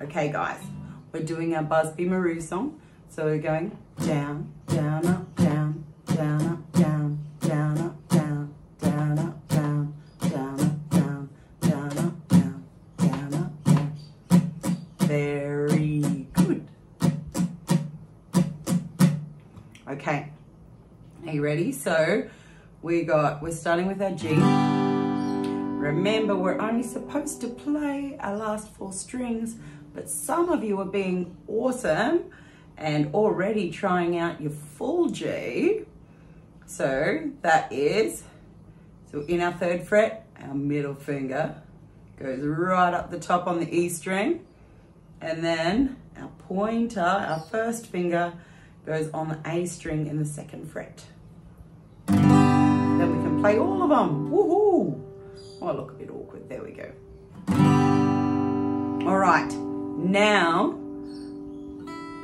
Okay, guys, we're doing our Busby Marou song. So we're going down, down, up, down, down, up, down, down, up, down, down, up, down, down, up, down, down, up, down, down, up, down. Very good. Okay, are you ready? So we got, we're starting with our G. Remember, we're only supposed to play our last four strings, but some of you are being awesome and already trying out your full G. So that is, so in our third fret, our middle finger goes right up the top on the E string. And then our pointer, our first finger, goes on the A string in the second fret. Then we can play all of them. Woohoo! Oh, look a bit awkward. There we go. All right, now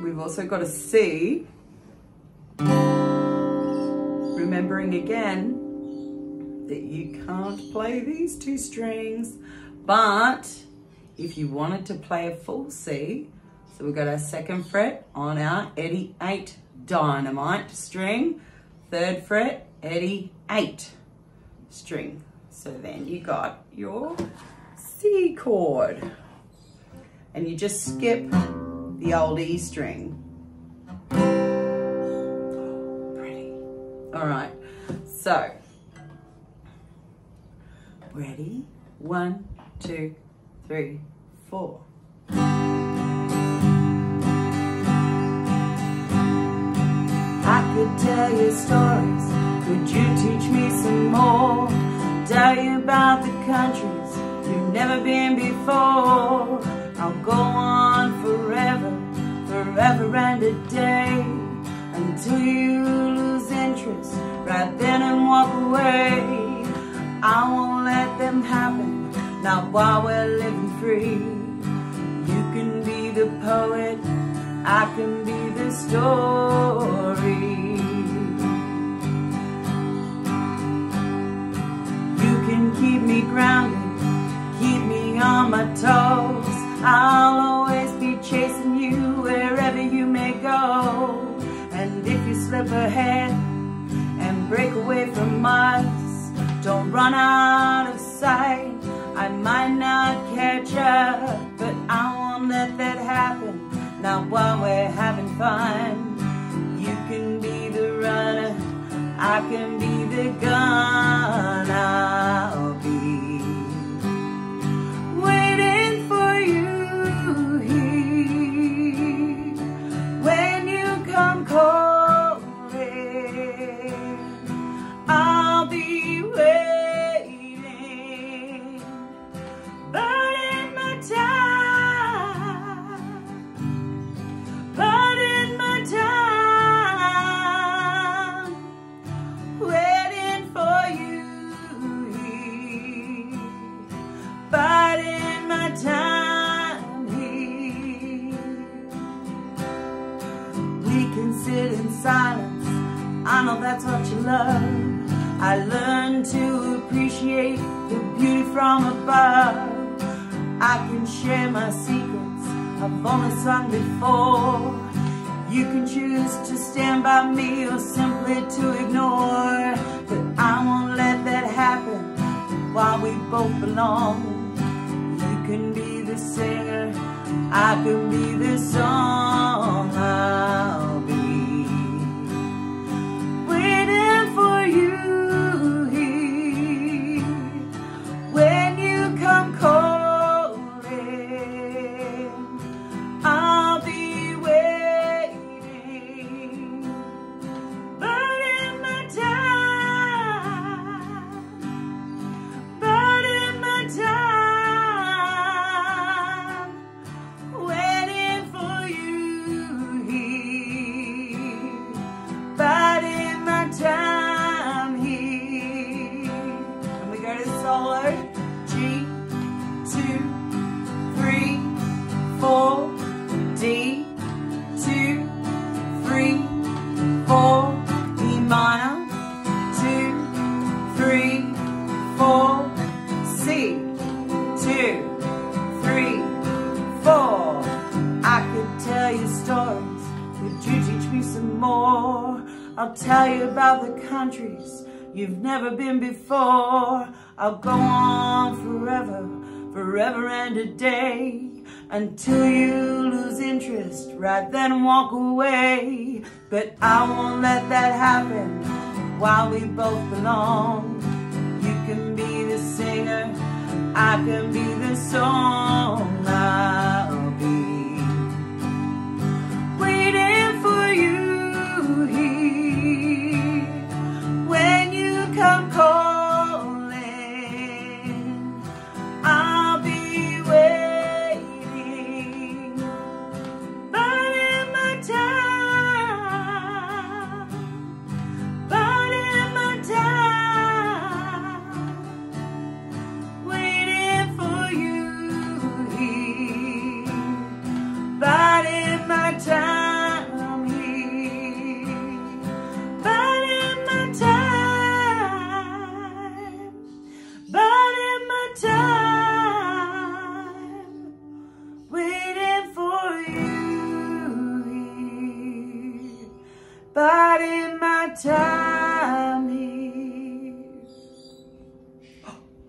we've also got a C. Remembering again that you can't play these two strings, but if you wanted to play a full C, so we've got our second fret on our Eddie 8 dynamite string, third fret, Eddie 8 string. So then you got your C chord and you just skip the old E string. Pretty. All right, so ready? One, two, three, four. I could tell you stories, could you teach me some more? Tell you about the countries you've never been before. I'll go on forever, forever and a day, until you lose interest right then and walk away. I won't let them happen, not while we're living free. You can be the poet, I can be the story. You can keep me grounded, keep me on my toes. I'll always be chasing you wherever you may go. And if you slip ahead and break away from us, don't run out of sight. I might not catch up, but I won't let that happen. Not while we're having fun. You can be the runner, I can be the gun. We can sit in silence. I know that's what you love. I learned to appreciate the beauty from above. I can share my secrets I've only sung before. You can choose to stand by me or simply to ignore. But I won't let that happen while we both belong. You can be the singer, I can be the song. two, three, four. I could tell you stories, could you teach me some more? I'll tell you about the countries you've never been before. I'll go on forever, forever and a day until you lose interest right then walk away but I won't let that happen while we both belong you can be I can be the song.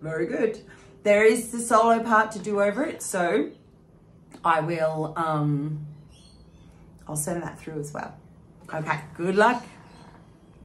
Very good. There is the solo part to do over it, so I will, um, I'll send that through as well. Okay, good luck.